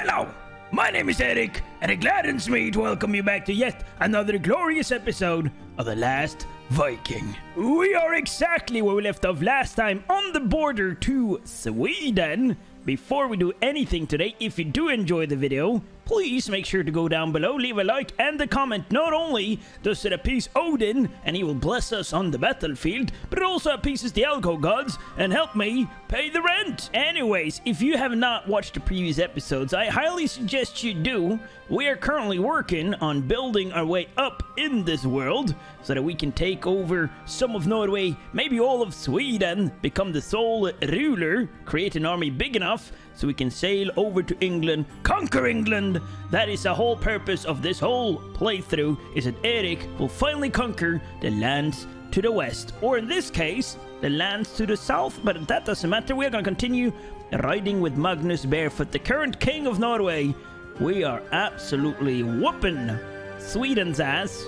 Hello, my name is Eric, and it gladdens me to welcome you back to yet another glorious episode of The Last Viking. We are exactly where we left off last time on the border to Sweden. Before we do anything today, if you do enjoy the video, please make sure to go down below, leave a like and a comment. Not only does it appease Odin, and he will bless us on the battlefield, but it also appeases the alcohol gods and help me pay the rent. Anyways, if you have not watched the previous episodes, I highly suggest you do. We are currently working on building our way up in this world so that we can take over some of Norway, maybe all of Sweden, become the sole ruler, create an army big enough so we can sail over to England, conquer England. That is the whole purpose of this whole playthrough, is that Eric will finally conquer the lands to the west, or in this case, the lands to the south, but that doesn't matter. We're gonna continue riding with Magnus Barefoot, the current king of Norway. We are absolutely whooping Sweden's ass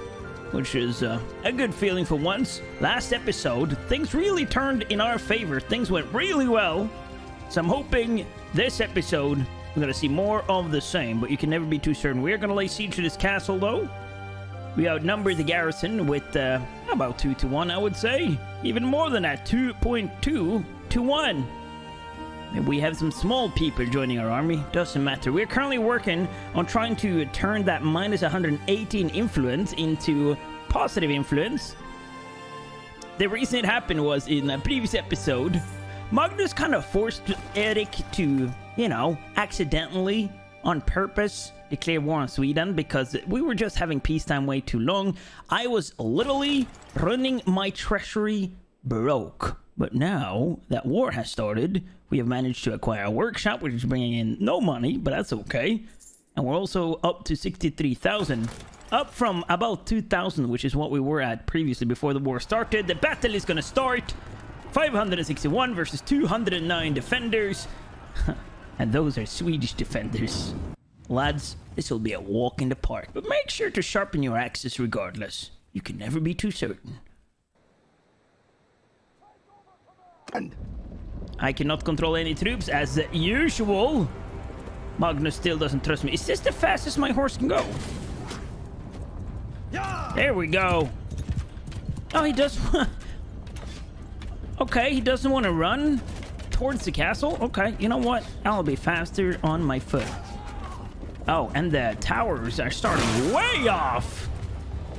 which is uh, a good feeling for once. Last episode, things really turned in our favor. Things went really well. So I'm hoping this episode we're going to see more of the same, but you can never be too certain. We're going to lay siege to this castle, though. We outnumber the garrison with uh, about 2 to 1, I would say. Even more than that, 2.2 to 1. We have some small people joining our army. Doesn't matter. We're currently working on trying to turn that minus 118 influence into positive influence. The reason it happened was in a previous episode, Magnus kind of forced Eric to, you know, accidentally, on purpose, declare war on Sweden because we were just having peacetime way too long. I was literally running my treasury broke. But now that war has started, we have managed to acquire a workshop, which is bringing in no money, but that's okay. And we're also up to 63,000. Up from about 2,000, which is what we were at previously before the war started. The battle is going to start. 561 versus 209 defenders. and those are Swedish defenders. Lads, this will be a walk in the park, but make sure to sharpen your axes regardless. You can never be too certain. And I cannot control any troops as usual. Magnus still doesn't trust me. Is this the fastest my horse can go? There we go. Oh, he does... okay, he doesn't want to run towards the castle. Okay, you know what? I'll be faster on my foot. Oh, and the towers are starting way off.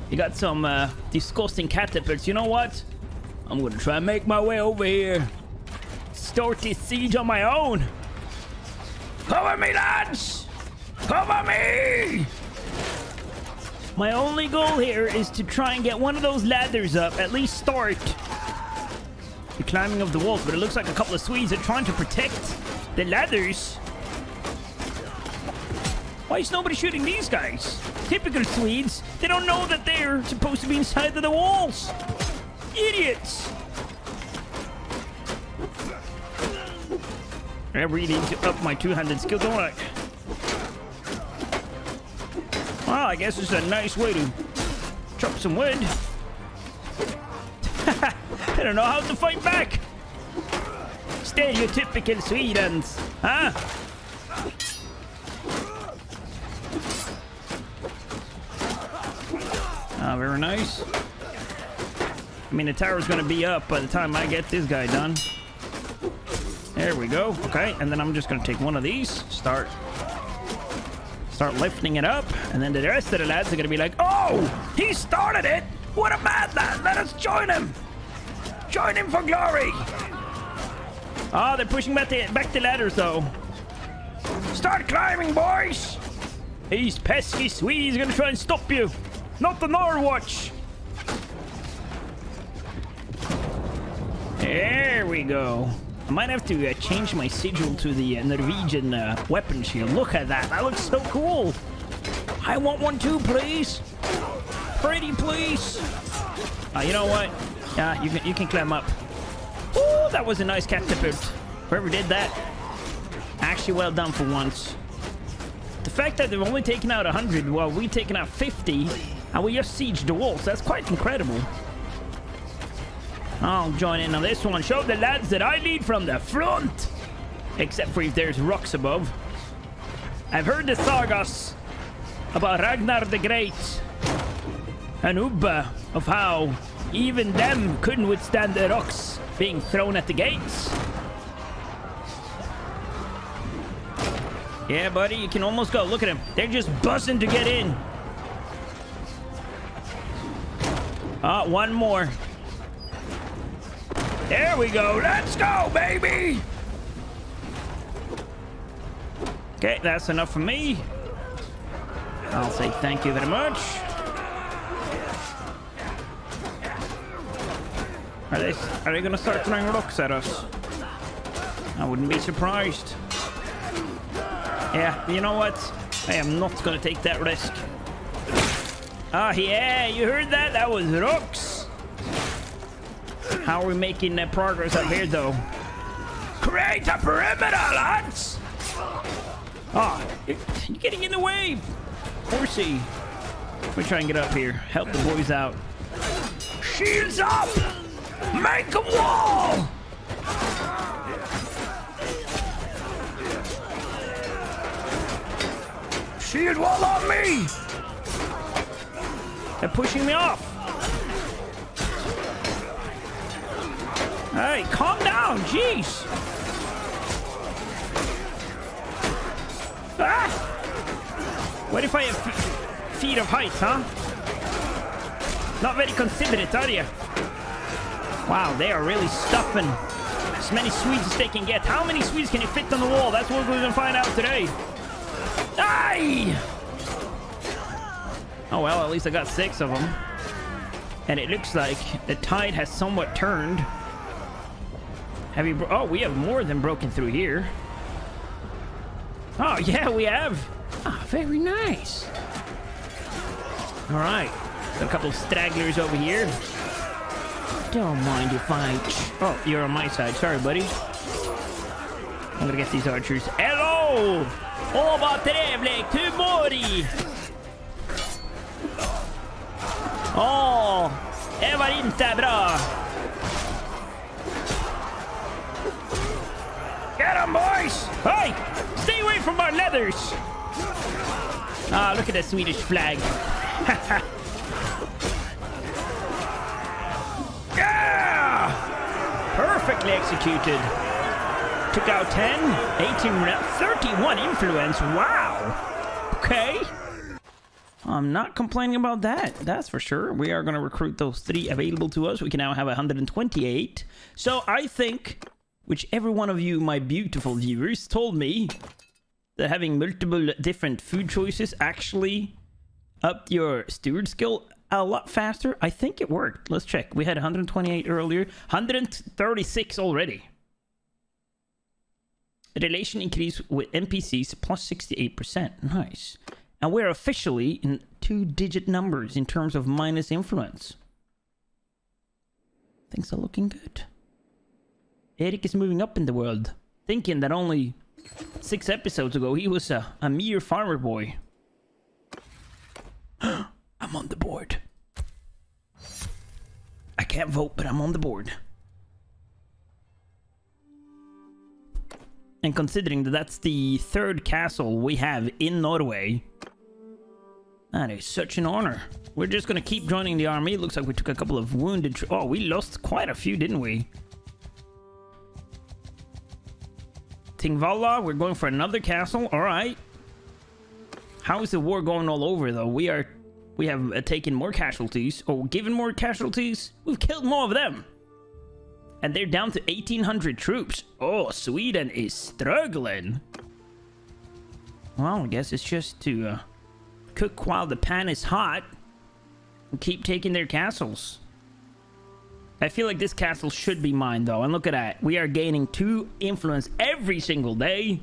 You got some uh, disgusting catapults. You know what? I'm gonna try and make my way over here. Start this siege on my own. Cover me, lads! Cover me! My only goal here is to try and get one of those ladders up, at least start the climbing of the walls, but it looks like a couple of Swedes are trying to protect the ladders. Why is nobody shooting these guys? Typical Swedes. They don't know that they're supposed to be inside of the walls. Idiots! I really need to up my two-handed skill, don't I? Well, I guess it's a nice way to chop some wood. I don't know how to fight back. Stereotypical Swedens, huh? Ah, very nice. I mean, the tower's gonna be up by the time I get this guy done. There we go. Okay, and then I'm just gonna take one of these, start start lifting it up, and then the rest of the lads are gonna be like, Oh! He started it! What a mad lad! Let us join him! Join him for glory! Oh, they're pushing back the back the ladders though. Start climbing, boys! These pesky Swedes gonna try and stop you! Not the Norwatch! There we go. I might have to uh, change my sigil to the uh, Norwegian uh, weapon shield. Look at that. That looks so cool. I want one too, please. Pretty, please. Uh, you know what? Yeah, you can, you can climb up. Ooh, that was a nice catapult. Whoever did that, actually well done for once. The fact that they've only taken out 100 while we've taken out 50, and we just sieged the walls, that's quite incredible. I'll join in on this one. Show the lads that I lead from the front. Except for if there's rocks above. I've heard the sagas about Ragnar the Great and Ubba of how even them couldn't withstand the rocks being thrown at the gates. Yeah, buddy, you can almost go. Look at them. They're just buzzing to get in. Ah, one more. There we go. Let's go, baby. Okay, that's enough for me. I'll say thank you very much. Are they are they gonna start throwing rocks at us? I wouldn't be surprised. Yeah, you know what? I am not gonna take that risk. Ah, yeah, you heard that? That was rocks. How are we making uh, progress up here, though? Create a perimeter, lads! Ah, oh, you're, you're getting in the way, horsey. Let me try and get up here. Help the boys out. Shields up! Make a wall! Shield wall on me! They're pushing me off. Hey, calm down, jeez. Ah! What if I have feet of height, huh? Not very considerate, are you? Wow, they are really stuffing as many Swedes as they can get. How many Swedes can you fit on the wall? That's what we're to find out today. Aye! Oh well, at least I got six of them. And it looks like the tide has somewhat turned. Have you... Oh, we have more than broken through here. Oh, yeah, we have. Ah, very nice. All right. A couple stragglers over here. Don't mind if I... Oh, you're on my side. Sorry, buddy. I'm gonna get these archers. Hello! Åh, vad trevligt! Hur? Åh, det var inte bra. Get them, boys! Hey! Stay away from our leathers! Ah, look at the Swedish flag. yeah! Perfectly executed. Took out 10, 18, 31 influence. Wow. Okay. I'm not complaining about that. That's for sure. We are going to recruit those three available to us. We can now have 128. So I think, which every one of you, my beautiful viewers, told me that having multiple different food choices actually upped your steward skill a lot faster. I think it worked. Let's check. We had 128 earlier, 136 already. Relation increase with NPCs plus 68%. Nice. And we're officially in two-digit numbers in terms of minus influence. Things are looking good. Eric is moving up in the world, thinking that only six episodes ago he was a, a mere farmer boy. I'm on the board. I can't vote, but I'm on the board. And considering that that's the third castle we have in Norway, that is such an honor. We're just gonna keep joining the army. Looks like we took a couple of wounded... Oh, we lost quite a few, didn't we? Tingvalla, we're going for another castle. All right. How is the war going all over, though? We are... We have uh, taken more casualties. Or given more casualties. We've killed more of them. And they're down to 1,800 troops. Oh, Sweden is struggling. Well, I guess it's just to uh, cook while the pan is hot. And keep taking their castles. I feel like this castle should be mine, though. And look at that. We are gaining two influence every single day.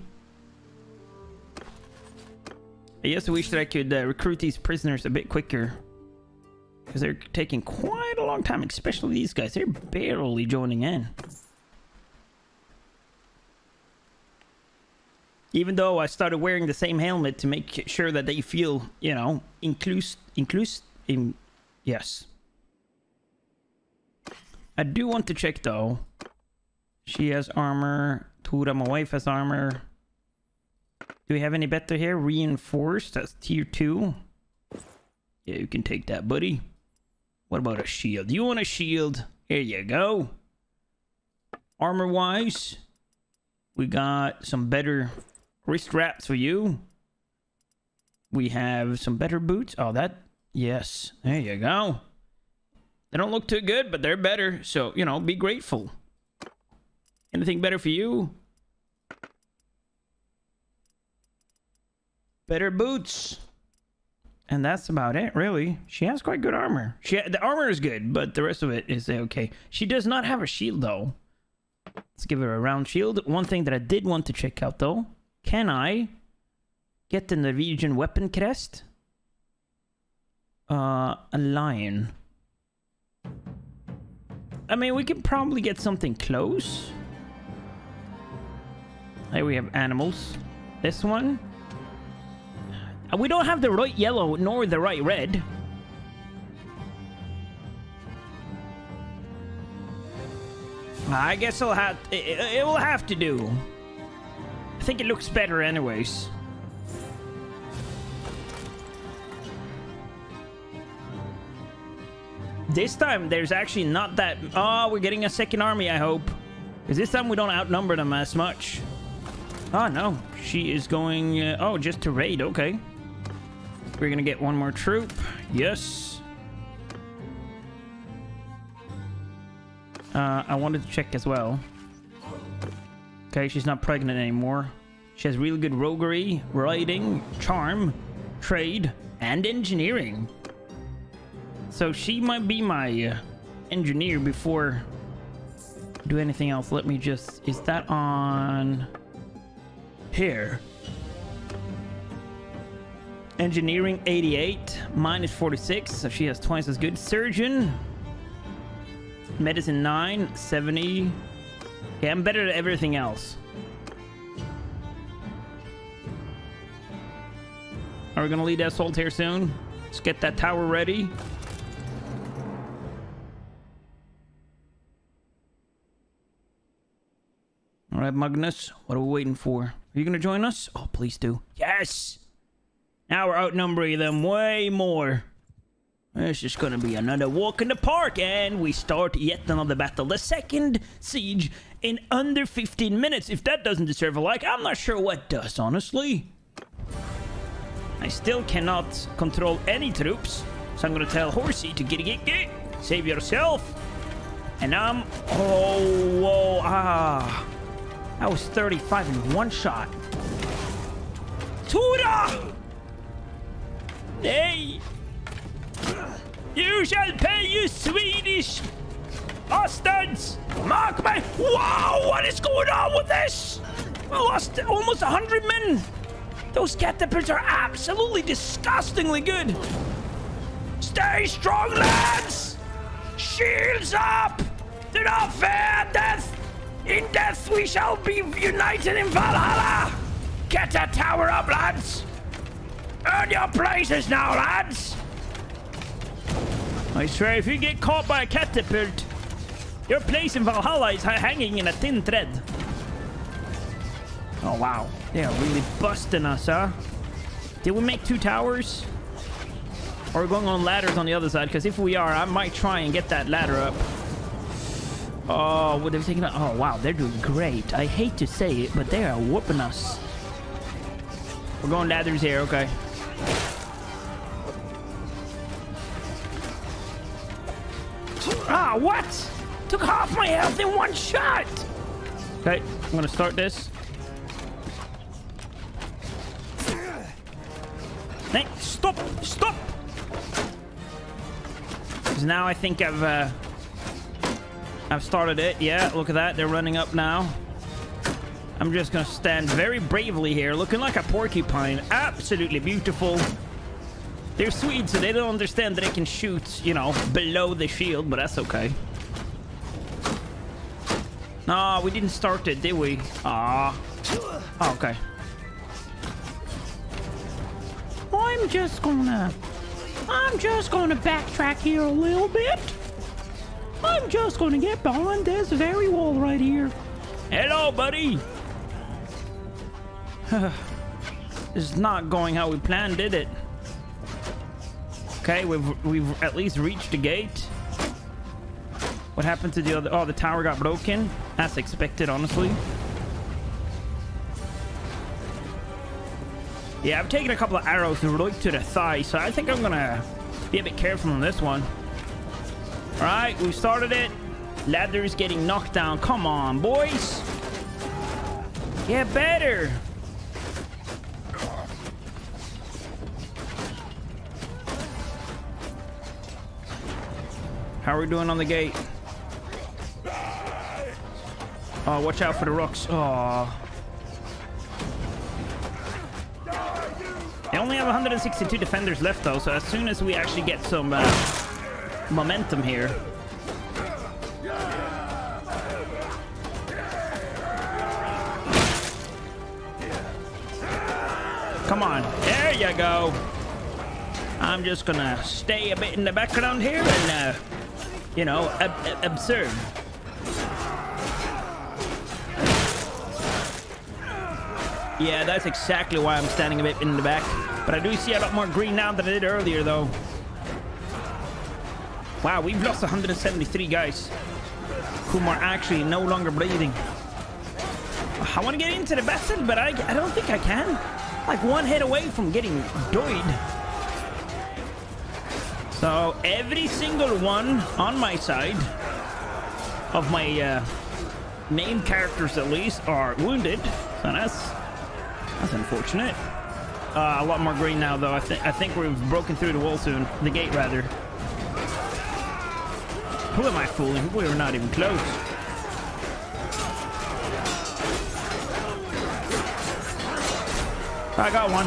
I just wish that I could uh, recruit these prisoners a bit quicker. Because they're taking quite a long time, especially these guys. They're barely joining in. Even though I started wearing the same helmet to make sure that they feel, you know, inclus... Inclus... In, yes. I do want to check, though. She has armor. Tura, my wife, has armor. Do we have any better here? Reinforced. That's tier two. Yeah, you can take that, buddy. What about a shield? You want a shield? Here you go. Armor wise, we got some better wrist wraps for you. We have some better boots. Oh, that. Yes. There you go. They don't look too good, but they're better. So, you know, be grateful. Anything better for you? Better boots. And that's about it, really. She has quite good armor. She the armor is good, but the rest of it is okay. She does not have a shield though. Let's give her a round shield. One thing that I did want to check out though, can I get the Norwegian weapon crest? Uh, a lion. I mean, we can probably get something close. Here we have animals. This one. We don't have the right yellow nor the right red. I guess I'll have it, it will have to do. I think it looks better anyways. This time there's actually not that Oh, we're getting a second army, I hope. Because this time we don't outnumber them as much. Oh no, she is going uh, oh, just to raid, okay. We're gonna get one more troop. Yes. Uh, I wanted to check as well. Okay, she's not pregnant anymore. She has really good roguery, riding, charm, trade, and engineering. So she might be my uh, engineer before I do anything else. Let me just... Is that on... Here. Engineering 88, minus 46, so she has twice as good. Surgeon, medicine 9, 70. Okay, I'm better at everything else. Are we gonna lead assault here soon? Let's get that tower ready. All right, Magnus, what are we waiting for? Are you gonna join us? Oh, please do. Yes! Now we're outnumbering them way more. It's just gonna be another walk in the park, and we start yet another battle. The second siege in under 15 minutes. If that doesn't deserve a like, I'm not sure what does, honestly. I still cannot control any troops, so I'm gonna tell Horsey to get get get. Save yourself. And I'm. Oh, whoa, ah. That was 35 in one shot. Tura! Hey! You shall pay, you Swedish bastards! Mark my... Wow! What is going on with this? We lost almost 100 men! Those catapults are absolutely disgustingly good! Stay strong, lads! Shields up! Do not fear death! In death we shall be united in Valhalla! Get that tower up, lads! Earn your places now, lads! I swear, if you get caught by a catapult, your place in Valhalla is hanging in a thin thread. Oh, wow. They are really busting us, huh? Did we make two towers? Or are we going on ladders on the other side? Because if we are, I might try and get that ladder up. Oh, what they've taken Oh, wow. They're doing great. I hate to say it, but they are whooping us. We're going ladders here, okay. Ah, what? Took half my health in one shot! Okay, I'm gonna start this. Hey, stop! Stop! Because now I think I've, uh... I've started it. Yeah, look at that. They're running up now. I'm just gonna stand very bravely here, looking like a porcupine. Absolutely beautiful. They're Swedes, so they don't understand that they can shoot, you know, below the shield, but that's okay. No, we didn't start it, did we? Ah. Oh, okay. I'm just gonna... I'm just gonna backtrack here a little bit. I'm just gonna get behind this very wall right here. Hello, buddy. This is not going how we planned, did it? Okay, we've we've at least reached the gate. What happened to the other? Oh, the tower got broken, as expected, honestly. Yeah, I've taken a couple of arrows right to the thigh, so I think I'm gonna be a bit careful on this one. All right, we started it. Ladder is getting knocked down. Come on, boys. Get better. How are we doing on the gate? Oh, watch out for the rocks. Oh. They only have 162 defenders left, though, so as soon as we actually get some uh, momentum here... Come on. There you go. I'm just gonna stay a bit in the background here and, uh, you know, ob observe. Yeah, that's exactly why I'm standing a bit in the back. But I do see a lot more green now than I did earlier, though. Wow, we've lost 173 guys whom are actually no longer bleeding. I want to get into the battle, but I, I don't think I can. Like one hit away from getting doyed. So every single one on my side of my uh, main characters at least are wounded. So that's that's unfortunate. Uh, a lot more green now though. I think I think we've broken through the wall soon. The gate rather. Who am I fooling? We're not even close. I got one.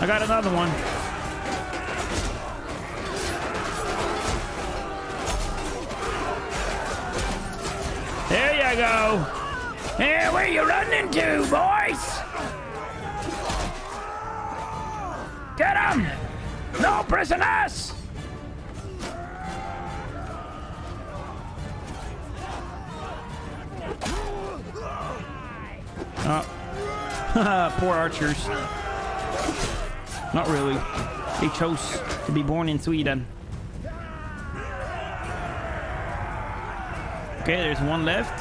I got another one. There you go. Hey, where you running to, boys? Prisoners! Oh. Poor archers. Not really. They chose to be born in Sweden. Okay, there's one left.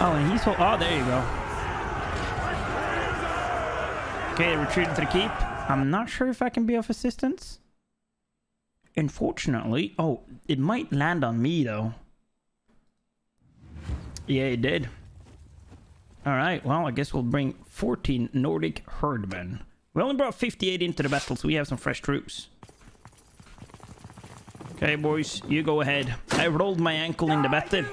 Oh, and he's... Oh, there you go. Okay, retreated to the keep. I'm not sure if I can be of assistance. Unfortunately. Oh, it might land on me, though. Yeah, it did. Alright, well, I guess we'll bring 14 Nordic herdmen. We only brought 58 into the battle, so we have some fresh troops. Okay, boys, you go ahead. I rolled my ankle in the battle.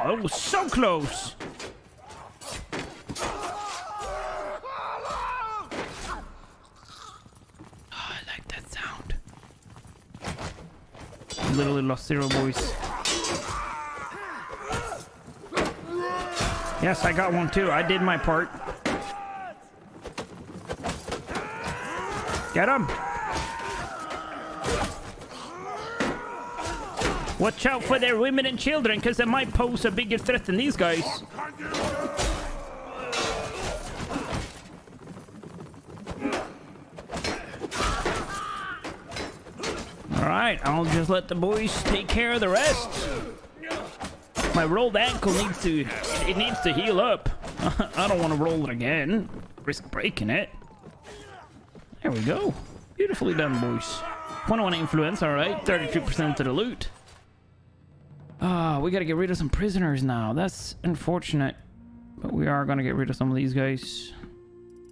Oh, that close. Oh, ah, I like that sound. Literally lost zero boys. Yes, I got one too. I did my part. Get him! Watch out for their women and children, because they might pose a bigger threat than these guys. Alright, I'll just let the boys take care of the rest. My rolled ankle needs to... It needs to heal up. I don't want to roll it again. Risk breaking it. There we go. Beautifully done, boys. 21 influence, alright. 32% to the loot. Ah, we gotta get rid of some prisoners now. That's unfortunate. But we are gonna get rid of some of these guys.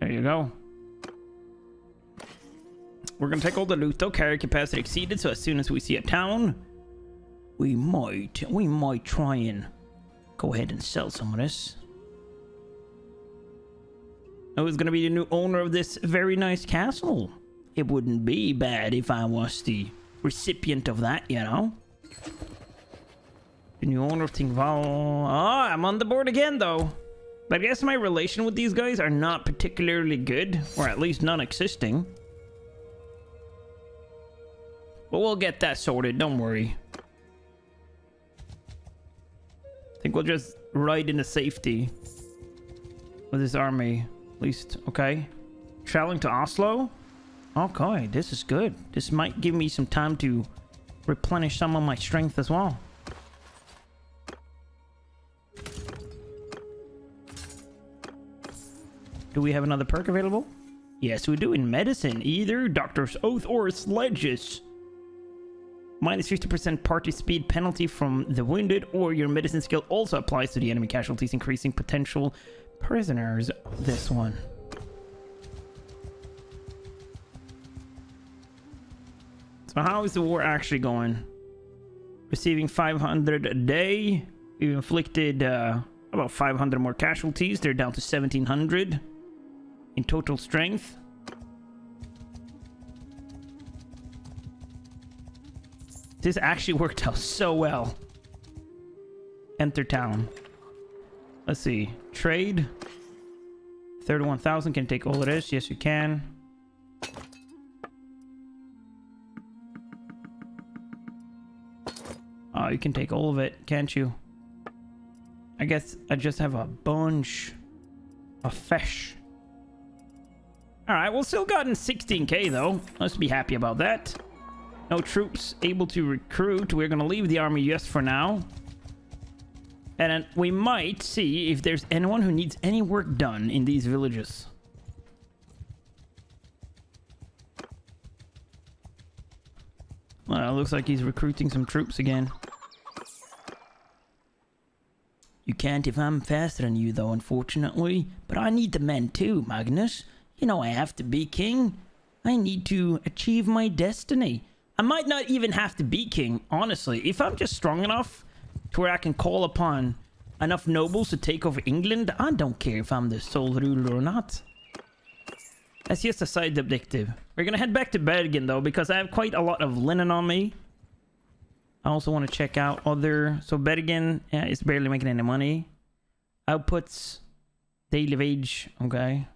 There you go. We're gonna take all the loot though. Carry capacity exceeded, so as soon as we see a town, we might, we might try and go ahead and sell some of this. Who's gonna be the new owner of this very nice castle? It wouldn't be bad if I was the recipient of that, you know? The new owner of Tingval. Oh, I'm on the board again, though. But I guess my relation with these guys are not particularly good, or at least non-existing. But we'll get that sorted, don't worry. I think we'll just ride into safety with this army. At least, okay. Traveling to Oslo? Okay, this is good. This might give me some time to replenish some of my strength as well. Do we have another perk available? Yes, we do in medicine. Either Doctor's Oath or Sledges. Minus 50% party speed penalty from the wounded, or your medicine skill also applies to the enemy casualties, increasing potential prisoners. This one. So how is the war actually going? Receiving 500 a day. We've inflicted uh, about 500 more casualties. They're down to 1700 in total strength. This actually worked out so well. Enter town. Let's see. Trade. 31,000 can take all of this. Yes, you can. Oh, you can take all of it, can't you? I guess I just have a bunch of fish. Alright, well, still gotten 16k, though. Let's be happy about that. No troops able to recruit. We're going to leave the army just for now. And we might see if there's anyone who needs any work done in these villages. Well, looks like he's recruiting some troops again. You can't if I'm faster than you, though, unfortunately. But I need the men too, Magnus. You know I have to be king. I need to achieve my destiny. I might not even have to be king, honestly. If I'm just strong enough to where I can call upon enough nobles to take over England, I don't care if I'm the sole ruler or not. That's just a side objective. We're gonna head back to Bergen, though, because I have quite a lot of linen on me. I also want to check out other... So Bergen yeah, is barely making any money. Outputs. Daily wage. Okay.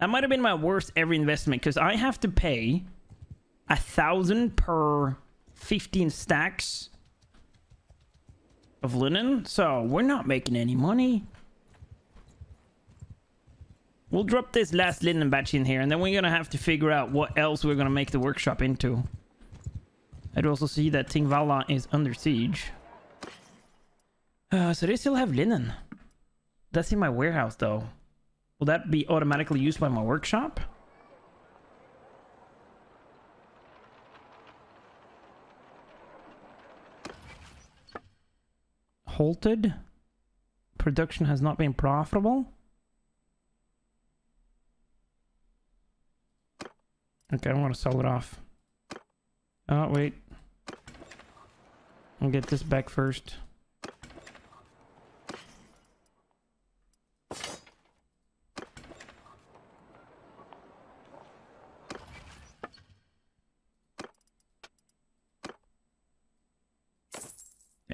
That might have been my worst ever investment because I have to pay a thousand per 15 stacks of linen. So we're not making any money. We'll drop this last linen batch in here and then we're going to have to figure out what else we're going to make the workshop into. I'd also see that Tingvala is under siege. Uh, so they still have linen. That's in my warehouse though. Will that be automatically used by my workshop? Halted? Production has not been profitable? Okay, I want to sell it off. Oh, wait. I'll get this back first.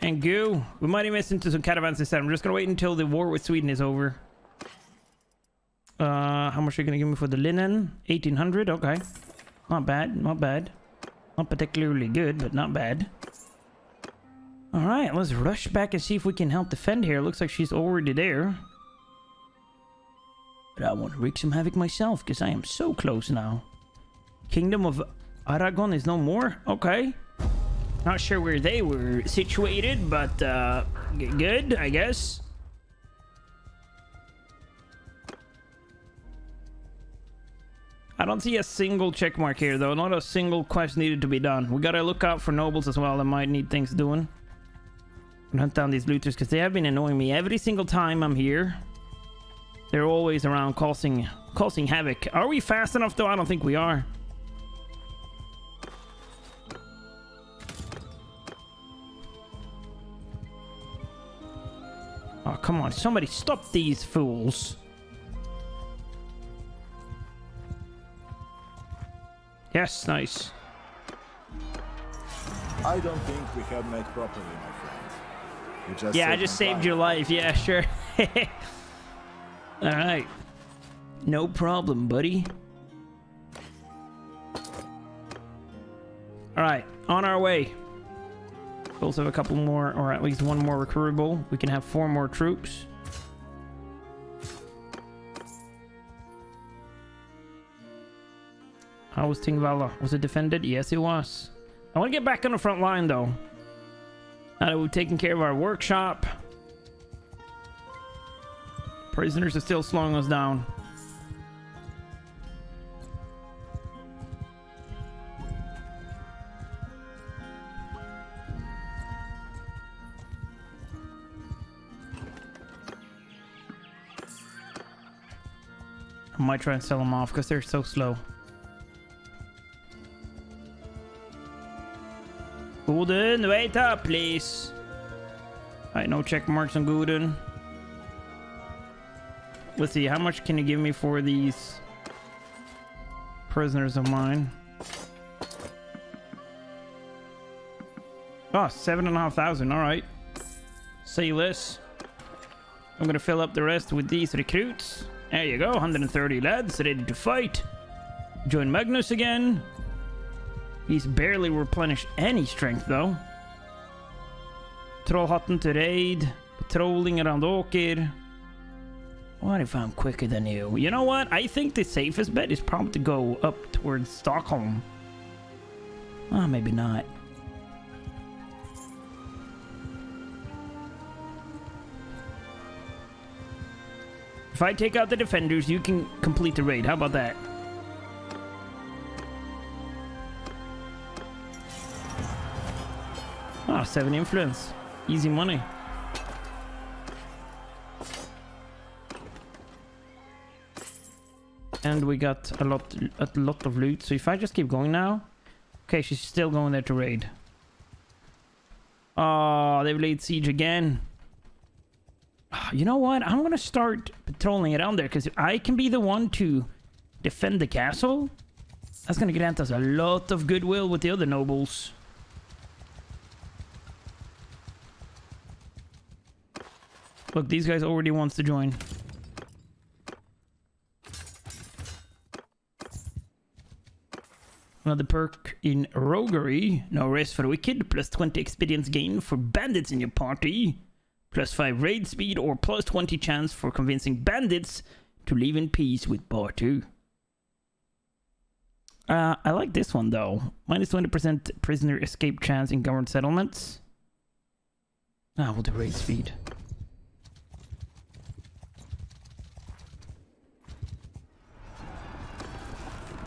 And goo. We might have missed into some caravans time. I'm just gonna wait until the war with Sweden is over. Uh, how much are you gonna give me for the linen? 1800, okay. Not bad, not bad. Not particularly good, but not bad. Alright, let's rush back and see if we can help defend here. Looks like she's already there. But I want to wreak some havoc myself, because I am so close now. Kingdom of Aragon is no more? Okay. Not sure where they were situated, but uh, good, I guess. I don't see a single check mark here, though. Not a single quest needed to be done. We gotta look out for nobles as well that might need things doing. And hunt down these looters, because they have been annoying me every single time I'm here. They're always around causing, causing havoc. Are we fast enough, though? I don't think we are. Oh, come on. Somebody stop these fools. Yes, nice. I don't think we have met properly, my friend. Just Yeah, I just saved life. your life. Yeah, sure. All right. No problem, buddy. All right, on our way. Also have a couple more, or at least one more recruitable. We can have four more troops. How was Tingvala? Was it defended? Yes, it was. I want to get back on the front line, though. Now that we've taken care of our workshop. Prisoners are still slowing us down. I might try and sell them off because they're so slow. Guden, wait up, please. Alright, no check marks on Guden. Let's see, how much can you give me for these prisoners of mine? Oh, seven and a half thousand, alright. Say less. I'm gonna fill up the rest with these recruits. There you go, 130 lads ready to fight. Join Magnus again. He's barely replenished any strength though. Trollhatten to raid. Patrolling around Åker. What if I'm quicker than you? You know what? I think the safest bet is probably to go up towards Stockholm. Ah, maybe not. If I take out the defenders, you can complete the raid. How about that? Ah, 7 influence. Easy money. And we got a lot a lot of loot. So if I just keep going now... Okay, she's still going there to raid. Oh, they've laid siege again. You know what? I'm gonna start patrolling around there because I can be the one to defend the castle. That's gonna grant us a lot of goodwill with the other nobles. Look, these guys already wants to join. Another perk in roguery. No rest for the wicked. Plus 20 experience gain for bandits in your party. Plus 5 raid speed or plus 20 chance for convincing bandits to live in peace with Bar 2. Uh, I like this one though. Minus 20% prisoner escape chance in government settlements. Ah, we'll do raid speed.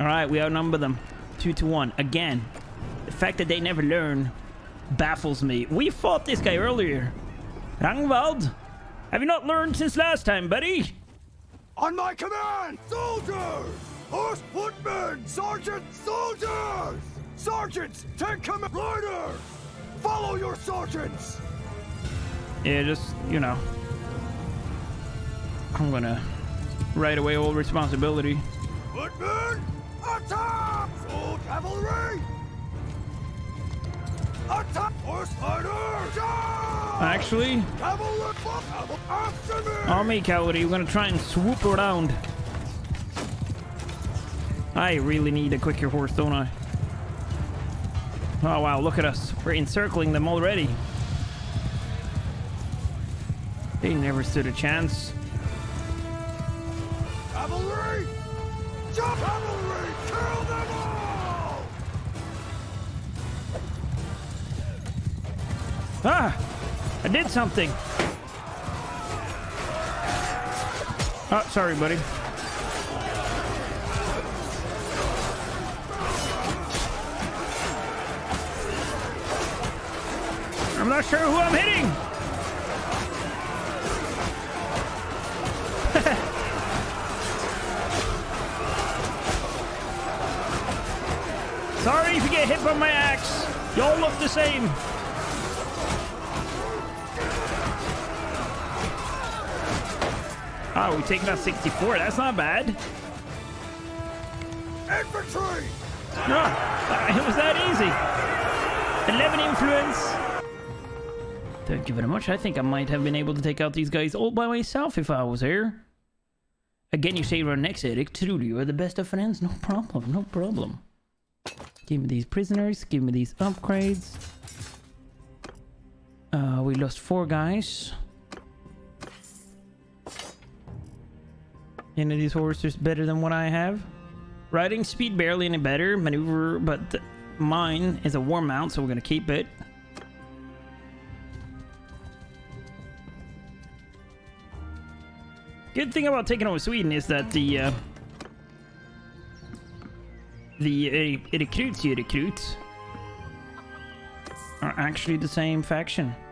Alright, we outnumber them. Two to one. Again. The fact that they never learn baffles me. We fought this guy earlier. Rangvald, have you not learned since last time, buddy? On my command! Soldiers! Horse footmen! Sergeant soldiers! Sergeants, take command! Riders! Follow your sergeants! Yeah, just, you know. I'm gonna right away all responsibility. Footmen! Attack! Soul cavalry! Actually, Cavalry! Cavalry! After me! on me, Cowley. We're gonna try and swoop around. I really need a quicker horse, don't I? Oh wow, look at us. We're encircling them already. They never stood a chance. Cavalry! Jump! Cavalry! Ah! I did something! Oh, sorry, buddy. I'm not sure who I'm hitting! Sorry if you get hit by my axe. Y'all look the same. Oh, we taking out 64. That's not bad. Infantry! Ah, it was that easy. 11 influence. Thank you very much. I think I might have been able to take out these guys all by myself if I was here. Again, you say our next Eric. Truly, you are the best of friends. No problem, no problem. Give me these prisoners. Give me these upgrades. Uh, we lost four guys. Any of these horses better than what I have? Riding speed barely any better. Maneuver, but mine is a war mount, so we're gonna keep it. Good thing about taking over Sweden is that the uh, the uh, recruits you recruit are actually the same faction.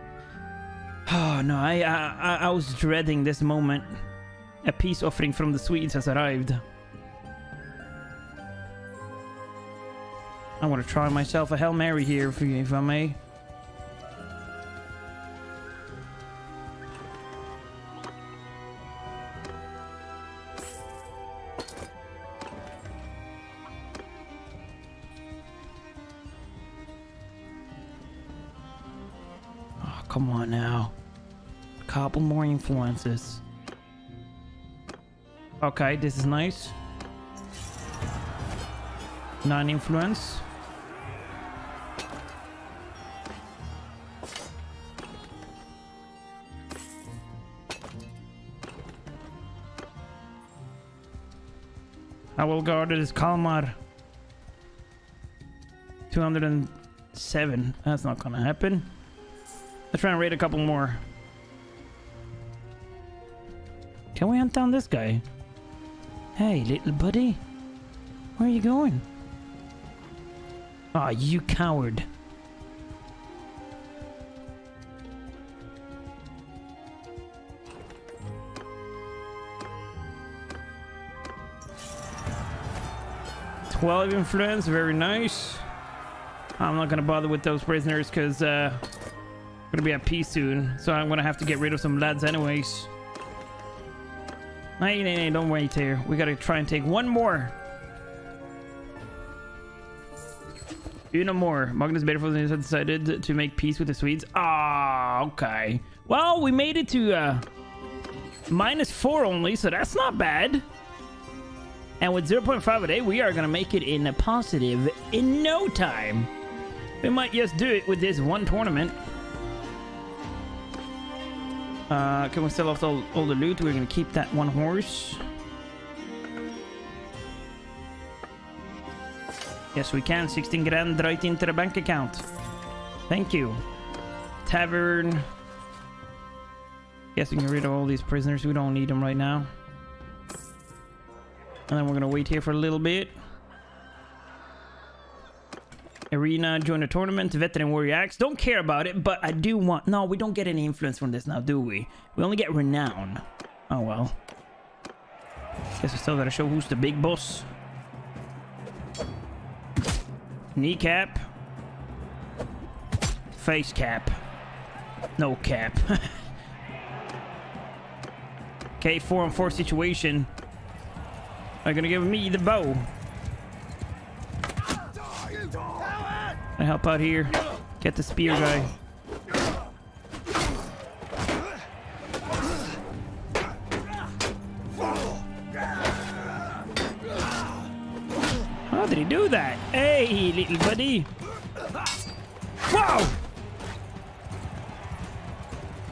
Oh no, I, I I was dreading this moment. A peace offering from the Swedes has arrived. I want to try myself a Hail Mary here, if, if I may. Oh, come on now. A couple more influences. Okay, this is nice. Non-influence. I will guard it as Kalmar. 207. That's not gonna happen. Let's try and raid a couple more. Can we hunt down this guy? Hey, little buddy. Where are you going? Ah, you coward. Twelve influence, very nice. I'm not gonna bother with those prisoners because uh, we're gonna be at peace soon, so I'm gonna have to get rid of some lads anyways. Nay, nay, nay, don't wait here. We gotta try and take one more. Uno more. Magnus Baderford has decided to make peace with the Swedes. Ah, okay. Well, we made it to uh, minus four only, so that's not bad. And with 0.5 a day, we are gonna make it in a positive in no time. We might just do it with this one tournament. Uh, can we sell off all, all the loot? We're gonna keep that one horse. Yes, we can. 16 grand right into the bank account. Thank you. Tavern. Guess we can get rid of all these prisoners. We don't need them right now. And then we're gonna wait here for a little bit. Arena, join the tournament, veteran warrior axe. Don't care about it, but I do want... No, we don't get any influence from this now, do we? We only get renown. Oh, well. Guess we still gotta show who's the big boss. Kneecap. Face cap. No cap. okay, 4 on 4 situation. They're gonna give me the bow. I help out here. Get the spear guy. How did he do that? Hey, little buddy. Wow!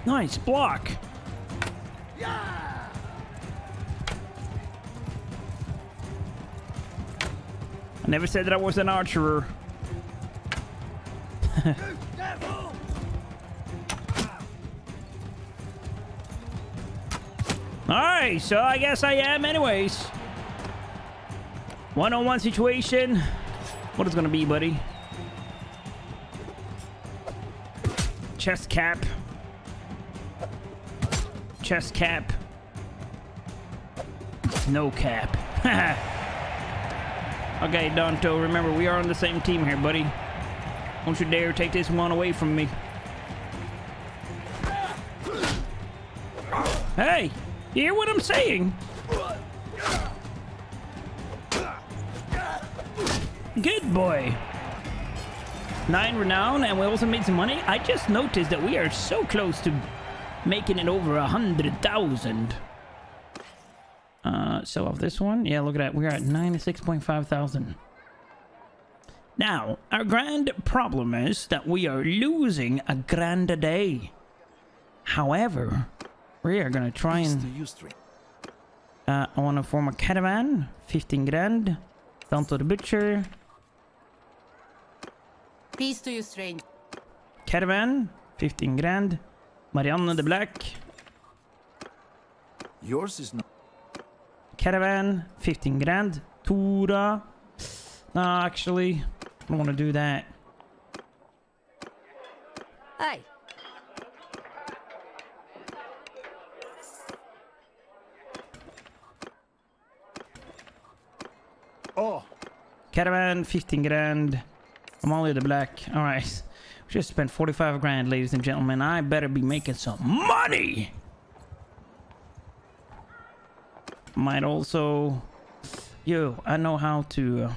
Nice block. I never said that I was an archer. Alright, so I guess I am anyways. One-on-one situation. What is gonna be, buddy? Chest cap. Chest cap. No cap. okay, Danto, remember, we are on the same team here, buddy. Don't you dare take this one away from me. Hey, you hear what I'm saying? Good boy. Nine renown, and we also made some money. I just noticed that we are so close to making it over a hundred thousand. Uh, so of this one, yeah, look at that. We're at 96.5 thousand. Now, our grand problem is that we are losing a grand a day. However, we are gonna try and to you, stranger. uh, I want to form a caravan, 15 grand. Down to the butcher. Peace to you, stranger. Caravan, 15 grand. Marianne the Black. Yours is not. Caravan, 15 grand. Tura. No, actually, I don't want to do that. Hey, Oh, Caravan, 15 grand. I'm only the Black. All right. We just spent 45 grand, ladies and gentlemen. I better be making some money. Might also... Yo, I know how to... Uh,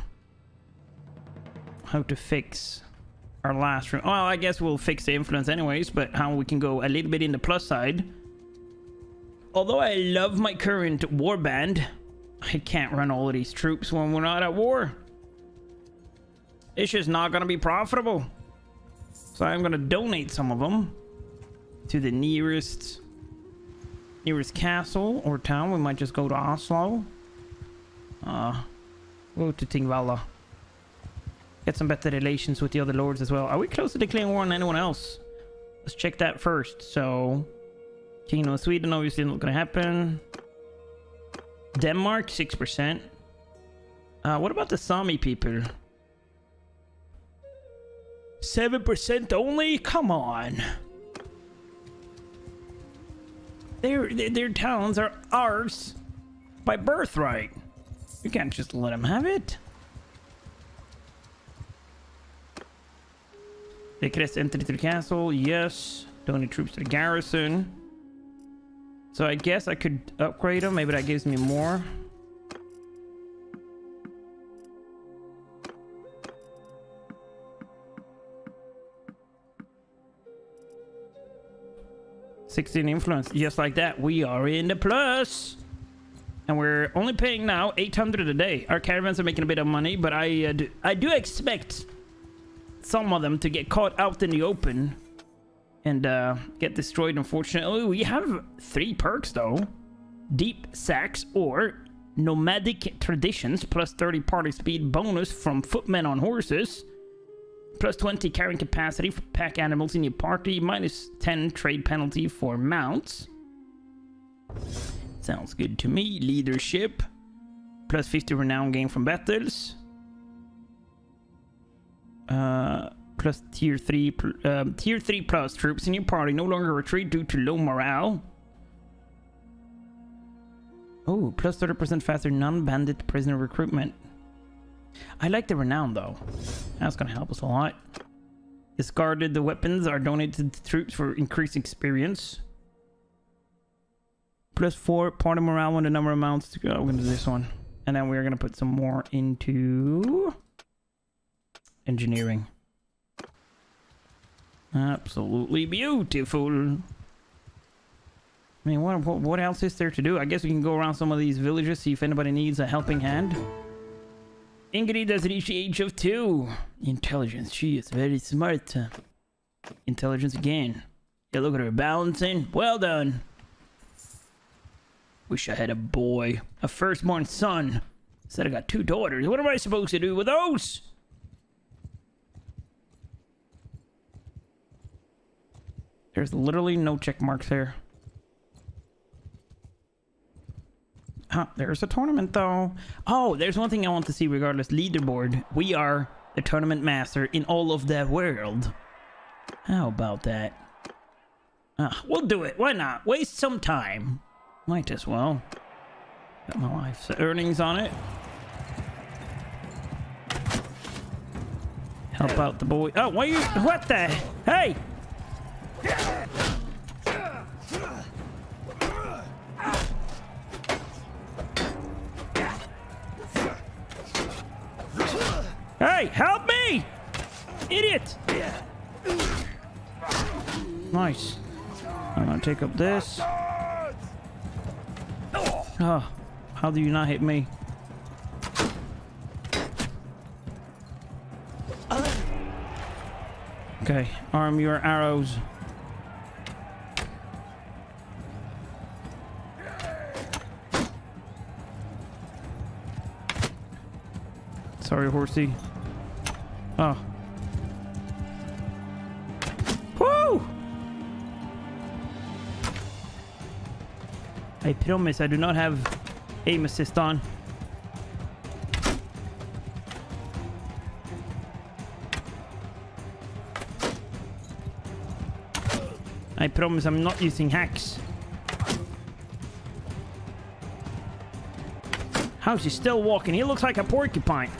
how to fix our last room. Well, I guess we'll fix the influence anyways, but how we can go a little bit in the plus side. Although I love my current warband, I can't run all of these troops when we're not at war. It's just not going to be profitable. So I'm going to donate some of them to the nearest nearest castle or town. We might just go to Oslo. Uh, go to Tingvalla. Get some better relations with the other lords as well. Are we close to declaring war on anyone else? Let's check that first. So, Kingdom of Sweden obviously not going to happen. Denmark, 6%. Uh, what about the Sami people? 7% only? Come on. Their, their towns are ours by birthright. You can't just let them have it. Request entry to the castle. Yes. Donate troops to the garrison. So I guess I could upgrade them. Maybe that gives me more. Sixteen influence, just like that. We are in the plus, and we're only paying now eight hundred a day. Our caravans are making a bit of money, but I uh, do, I do expect some of them to get caught out in the open and uh, get destroyed, unfortunately. We have three perks, though. Deep Sacks or Nomadic Traditions, plus 30 party speed bonus from footmen on horses. Plus 20 carrying capacity for pack animals in your party. Minus 10 trade penalty for mounts. Sounds good to me. Leadership. Plus 50 renown gain from battles. Uh, plus tier 3 pl- um, tier 3 plus troops in your party no longer retreat due to low morale. Oh plus 30% faster non-bandit prisoner recruitment. I like the renown though. That's gonna help us a lot. Discarded the weapons are donated to troops for increased experience. Plus 4 party morale when the number amounts mounts to go. I'm gonna do this one. And then we're gonna put some more into engineering Absolutely beautiful. I mean, what, what what else is there to do? I guess we can go around some of these villages, see if anybody needs a helping hand. Ingrid has reached the age of two. Intelligence. She is very smart. Intelligence again. Yeah, look at her balancing. Well done. Wish I had a boy. A firstborn son. Instead I got two daughters. What am I supposed to do with those? There's literally no check marks here. Huh, there's a tournament though. Oh, there's one thing I want to see regardless. Leaderboard. We are the tournament master in all of the world. How about that? Uh, we'll do it. Why not? Waste some time. Might as well. Got my life's earnings on it. Help out the boy. Oh, what you? What the? Hey! Take up this. Oh, how do you not hit me? Okay, arm your arrows. Sorry, horsey. Oh. I promise I do not have aim assist on. I promise I'm not using hacks. How's he still walking? He looks like a porcupine.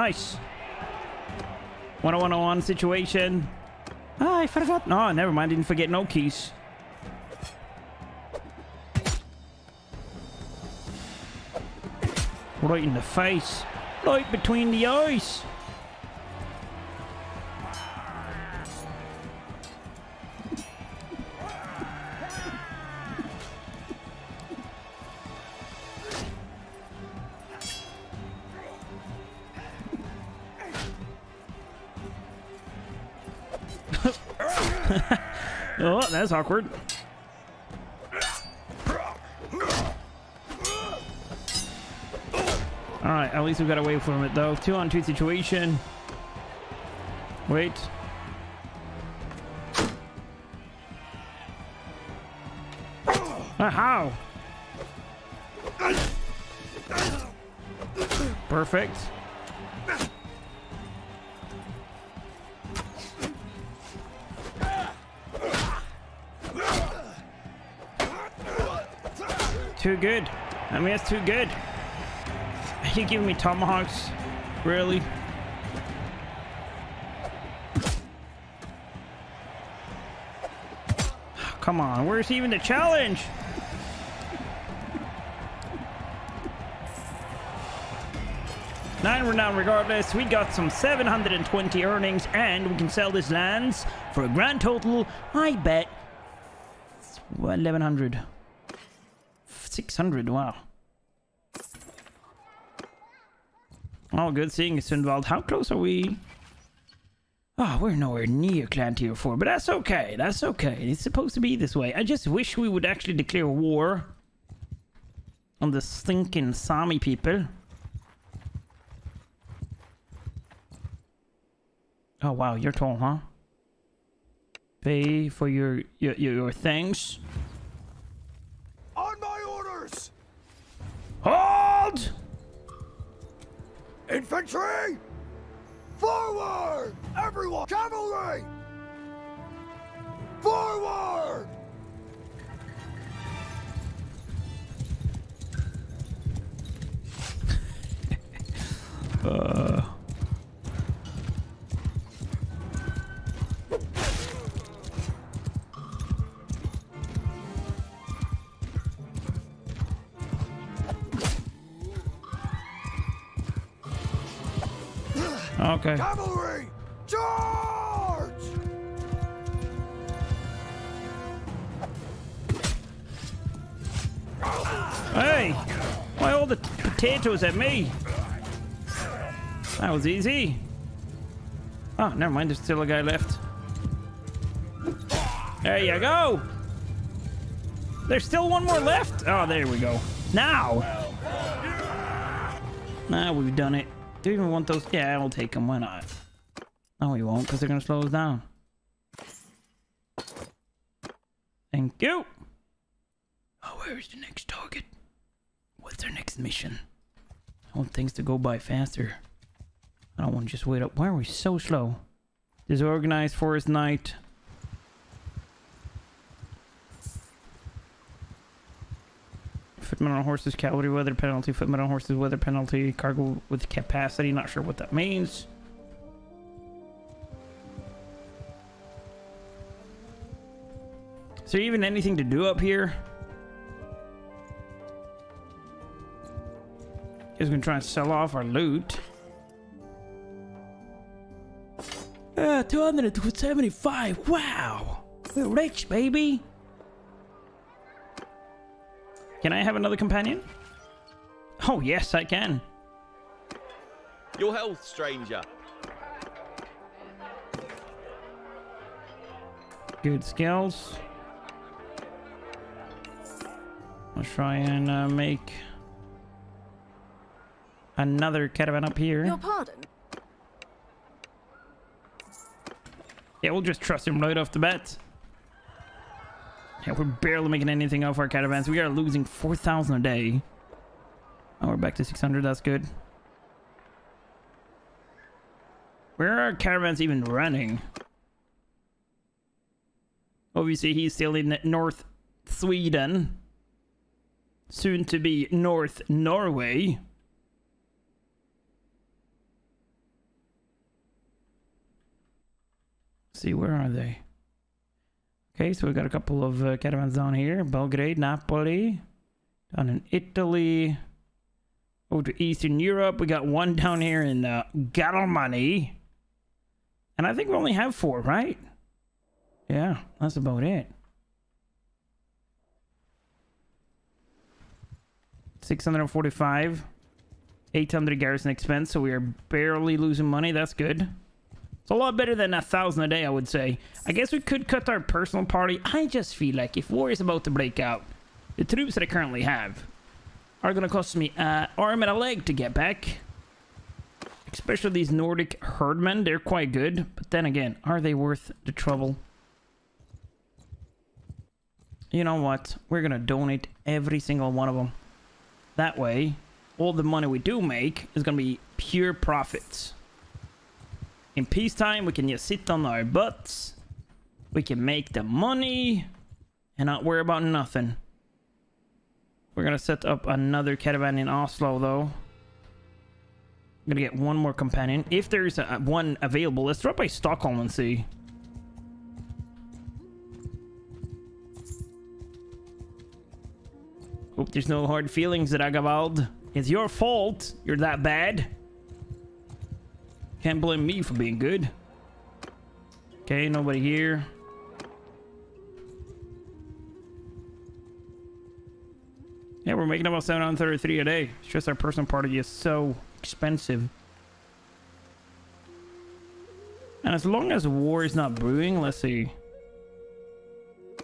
Nice. One on one on one situation. Ah, I forgot. No, never mind. Didn't forget no keys. Right in the face. Right between the eyes. That's awkward. All right, at least we got away from it though. Two on two situation. Wait. Ah, how? Perfect. Too good. I mean, that's too good. Are you giving me tomahawks? Really? Come on, where's even the challenge? Nine renown regardless. We got some 720 earnings and we can sell this lands for a grand total, I bet, 1100. 600, wow. All good seeing you, Sundvald. How close are we? Oh, we're nowhere near Clan Tier 4, but that's okay. That's okay. It's supposed to be this way. I just wish we would actually declare war on the stinking Sami people. Oh, wow. You're tall, huh? Pay for your your, your, your things. Infantry! Forward! Everyone! Cavalry! Forward! Uh. Okay. Cavalry! Charge! Hey! Why all the potatoes at me? That was easy. Oh, never mind. There's still a guy left. There you go. There's still one more left. Oh, there we go. Now. Now we've done it. Do you even want those? Yeah, I'll take them. Why not? No, we won't, because they're going to slow us down. Thank you. Oh, where's the next target? What's our next mission? I want things to go by faster. I don't want to just wait up. Why are we so slow? Disorganized forest night. Footmen on horses, cavalry weather penalty, footmen on horses, weather penalty, cargo with capacity. Not sure what that means. Is there even anything to do up here? We can try and sell off our loot. Uh, 275. Wow. We're rich, baby. Can I have another companion? Oh, yes, I can. Your health, stranger. Good skills. Let's try and uh, make another caravan up here. Your pardon? Yeah, we'll just trust him right off the bat. Yeah, we're barely making anything off our caravans. We are losing 4,000 a day. Oh, we're back to 600. That's good. Where are caravans even running? Obviously, he's still in North Sweden. Soon to be North Norway. see, where are they? Okay, so we've got a couple of uh, caravans down here. Belgrade, Napoli, down in Italy. Over to Eastern Europe. We got one down here in uh, Germany. And I think we only have four, right? Yeah, that's about it. 645. 800 garrison expense, so we are barely losing money. That's good. It's a lot better than a thousand a day, I would say. I guess we could cut our personal party. I just feel like if war is about to break out, the troops that I currently have are going to cost me an arm and a leg to get back. Especially these Nordic herdmen. They're quite good. But then again, are they worth the trouble? You know what? We're going to donate every single one of them. That way, all the money we do make is going to be pure profits. In peacetime, we can just sit on our butts. We can make the money and not worry about nothing. We're going to set up another caravan in Oslo, though. I'm going to get one more companion. If there's a, one available, let's drop by Stockholm and see. Hope there's no hard feelings, Ragavald. It's your fault. You're that bad. Can't blame me for being good. Okay, nobody here. Yeah, we're making about 733 a day. It's just our personal party is so expensive. And as long as war is not brewing, let's see.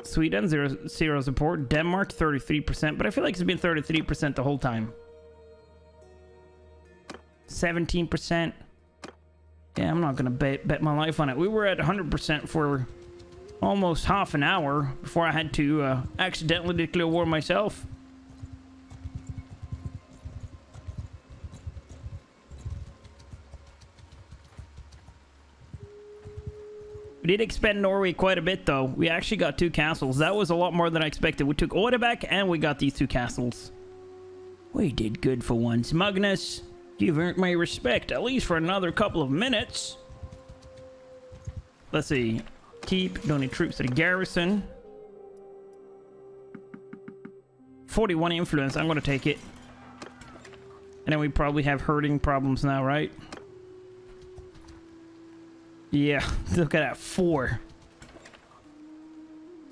Sweden, zero, zero support. Denmark, 33%. But I feel like it's been 33% the whole time. 17%. Yeah, I'm not going to bet, bet my life on it. We were at 100% for almost half an hour before I had to uh, accidentally declare war myself. We did expend Norway quite a bit, though. We actually got two castles. That was a lot more than I expected. We took Order back, and we got these two castles. We did good for once. Magnus, you've earned my respect, at least for another couple of minutes. Let's see. Keep donate troops to the garrison. 41 influence. I'm going to take it. And then we probably have herding problems now, right? Yeah, look at that. Four.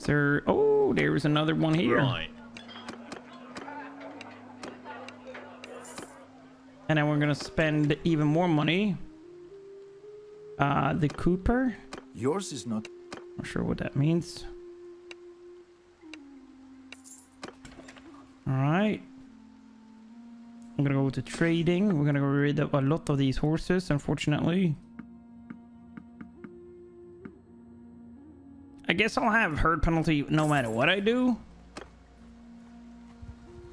There... Oh, there's another one here. Right. And then we're going to spend even more money. Uh, the Cooper. Yours is not. Not sure what that means. Alright. I'm gonna go to trading. We're gonna get rid of a lot of these horses, unfortunately. I guess I'll have herd penalty no matter what I do.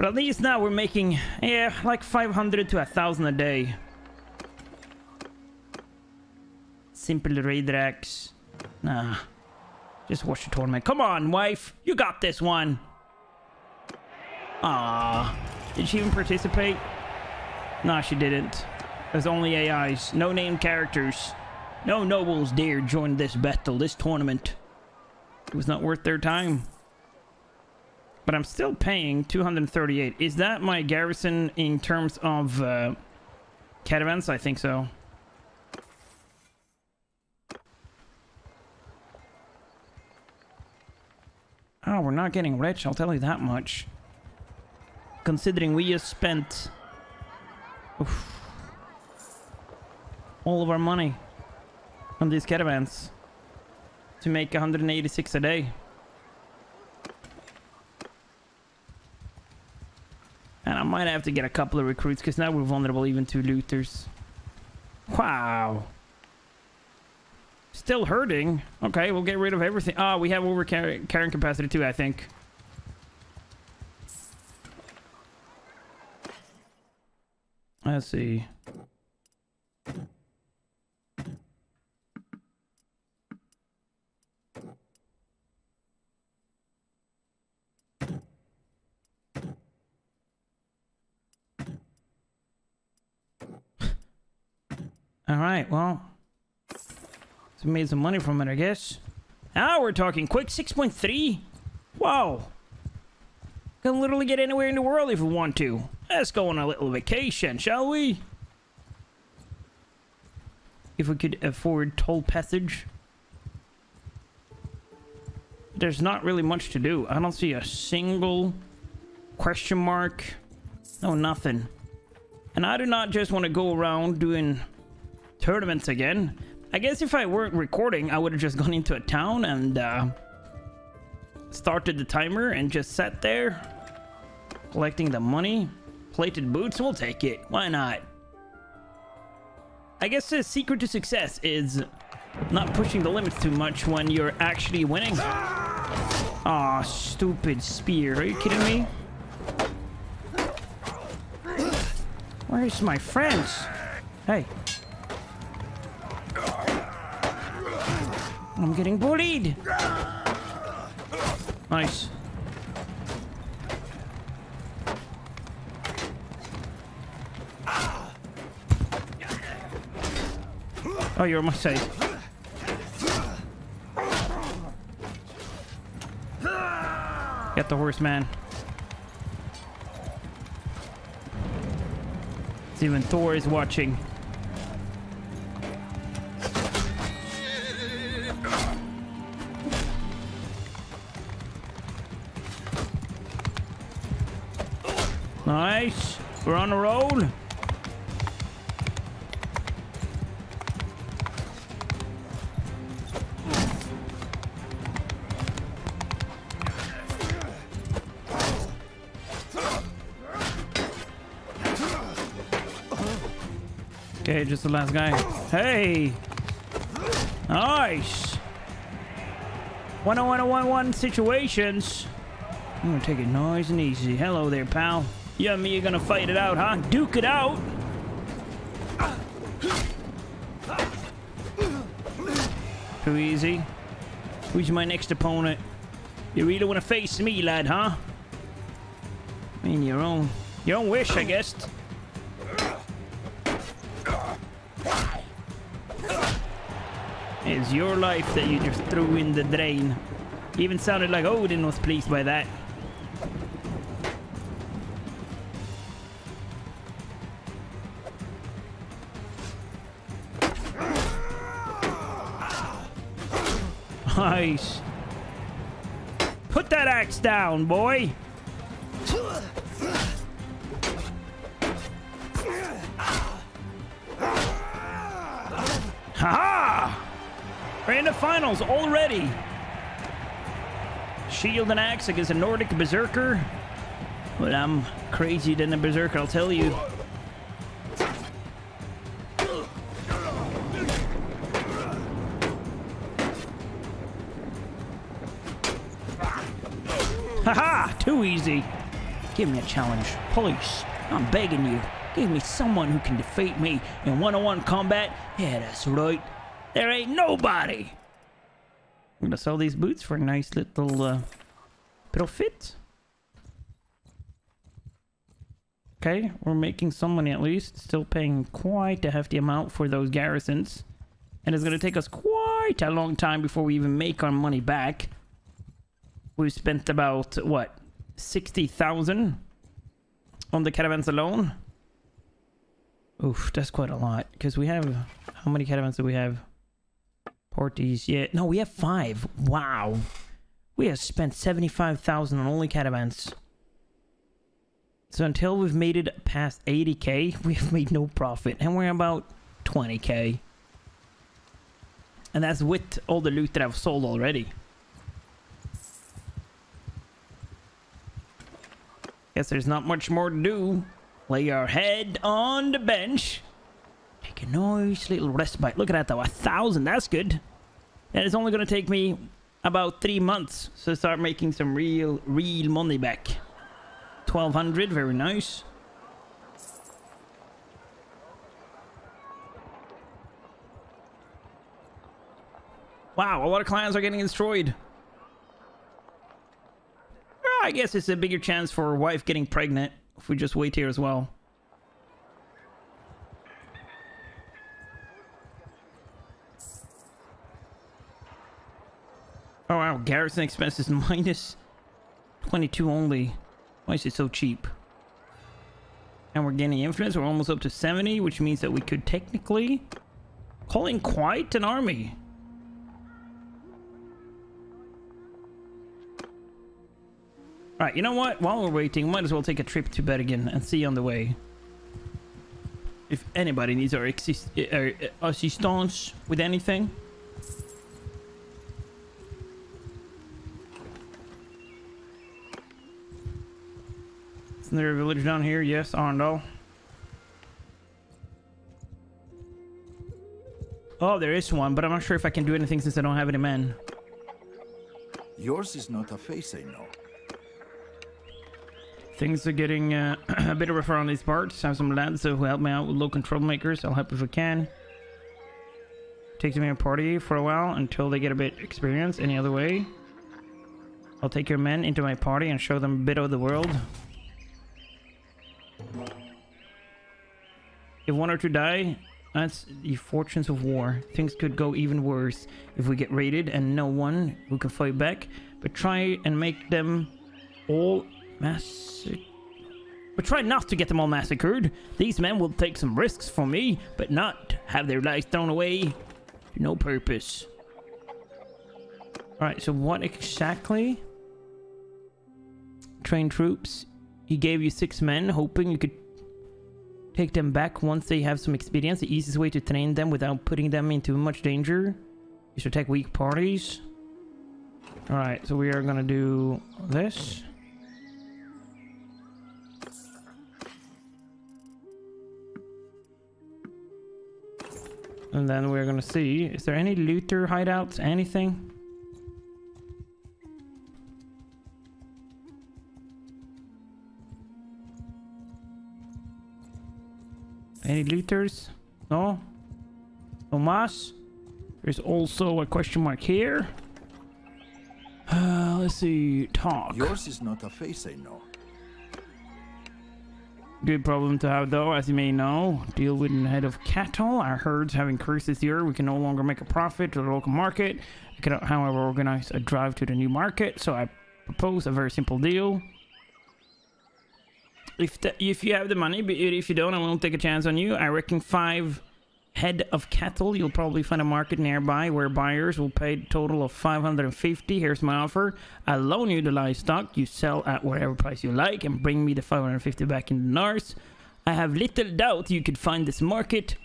But at least now we're making, yeah, like 500 to 1,000 a day. Simple racks. Nah. Just watch the tournament. Come on, wife. You got this one. Ah, did she even participate? Nah, she didn't. There's only AIs, no named characters. No nobles dare join this battle, this tournament. It was not worth their time. But I'm still paying 238. Is that my garrison in terms of uh, caravans? I think so. Oh, we're not getting rich, I'll tell you that much. Considering we just spent... oof, all of our money on these caravans to make 186 a day. And I might have to get a couple of recruits because now we're vulnerable even to looters. Wow. Still hurting. Okay, we'll get rid of everything. Ah, we have over car carrying capacity too, I think. Let's see. All right, well, so made some money from it, I guess. Now we're talking quick 6.3. Wow. Can literally get anywhere in the world if we want to. Let's go on a little vacation, shall we? If we could afford toll passage. There's not really much to do. I don't see a single question mark. No, nothing. And I do not just want to go around doing tournaments again. I guess if I weren't recording, I would have just gone into a town and uh, started the timer and just sat there collecting the money. Plated boots, we'll take it. Why not? I guess the secret to success is not pushing the limits too much when you're actually winning. Aw, stupid spear. Are you kidding me? Where's my friends? Hey. I'm getting bullied. Nice. Oh, you're on my side. Get the horse, man. It's even Thor is watching. We're on the road. Okay, just the last guy. Hey! Nice! 101 situations. I'm gonna take it nice and easy. Hello there, pal. You and me are gonna fight it out, huh? Duke it out! Too easy. Who's my next opponent? You really wanna face me, lad, huh? I mean, your own... Your own wish, I guess. It's your life that you just threw in the drain. Even sounded like Odin was pleased by that. Nice. Put that axe down, boy. Ha! We're in the finals already. Shield and axe against a Nordic berserker. Well, I'm crazier than a berserker, I'll tell you. Too easy. Give me a challenge. Please. I'm begging you. Give me someone who can defeat me in one-on-one combat. Yeah, that's right. There ain't nobody. I'm gonna sell these boots for a nice little uh, bit of fit. Okay, we're making some money at least. Still paying quite a hefty amount for those garrisons. And it's to take us quite a long time before we even make our money back. We've spent about, what, 60,000 on the caravans alone. Oof, that's quite a lot. Because we have... How many caravans do we have? Porties, yeah. No, we have five. Wow. We have spent 75,000 on only caravans. So until we've made it past 80k, we have made no profit. And we're about 20k. And that's with all the loot that I've sold already. Guess there's not much more to do. Lay your head on the bench. Take a nice little respite. Look at that though, a thousand, that's good. And it's only gonna take me about three months to start making some real, real money back. 1200, very nice. Wow, a lot of clans are getting destroyed. I guess it's a bigger chance for a wife getting pregnant if we just wait here as well. Oh wow, garrison expenses minus 22 only. Why is it so cheap? And we're gaining influence. We're almost up to 70, which means that we could technically call in quite an army. Alright, you know what? While we're waiting, might as well take a trip to Bergen and see on the way. If anybody needs our exist uh, assistance with anything. Isn't there a village down here? Yes, Arndal. Oh, there is one, but I'm not sure if I can do anything since I don't have any men. Yours is not a face, I know. Things are getting uh, a bit rougher on these parts. I have some lads who help me out with local troublemakers. I'll help if I can. Take them in a party for a while until they get a bit experience any other way. I'll take your men into my party and show them a bit of the world. If one or two die, that's the fortunes of war. Things could go even worse if we get raided and no one who can fight back. But try and make them all massacred. But try not to get them all massacred. These men will take some risks for me, but not have their lives thrown away no purpose. Alright, so what exactly? Train troops. He gave you six men, hoping you could take them back once they have some experience. The easiest way to train them without putting them into much danger is to attack weak parties. Alright, so we are gonna do this. And then we're gonna see, is there any looter hideouts, anything? Any looters? No? Tomas? There's also a question mark here. Uh, let's see. Talk. Yours is not a face, I know. Good problem to have though, as you may know. Deal with the head of cattle. Our herds have increased this year. We can no longer make a profit to the local market. I cannot, however, organize a drive to the new market. So I propose a very simple deal. If the, if you have the money, but if you don't, I won't take a chance on you. I reckon five head of cattle. You'll probably find a market nearby where buyers will pay a total of 550. Here's my offer. I loan you the livestock. You sell at whatever price you like and bring me the 550 back in the NARS. I have little doubt you could find this market.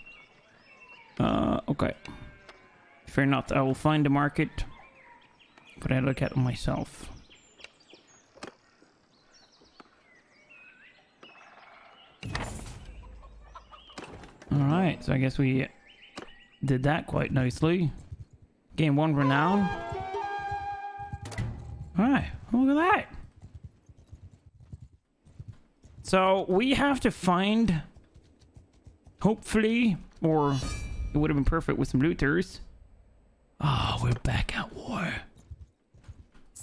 Uh, okay. Fear not, I will find the market. But I look at it myself. Alright, so I guess we did that quite nicely. Gain one renown. Alright, look at that. So we have to find, hopefully, or it would have been perfect with some looters. Oh, we're back at war.